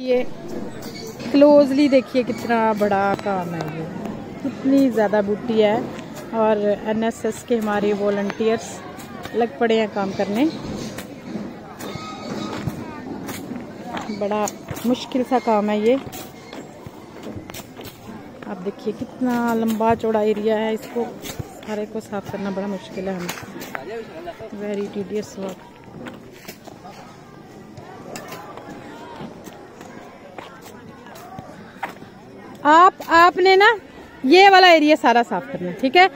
ये क्लोजली देखिए कितना बड़ा काम है ये। कितनी ज़्यादा बूटी है और एनएसएस के हमारे वॉल्टियर्स लग पड़े हैं काम करने। बड़ा मुश्किल सा काम है ये। आप देखिए कितना लंबा चौड़ा एरिया है इसको। सारे को साफ़ करना बड़ा मुश्किल है हमें। वेरी टीडियस वर्क आप आपने ना ये वाला एरिया सारा साफ़ करना ठीक है?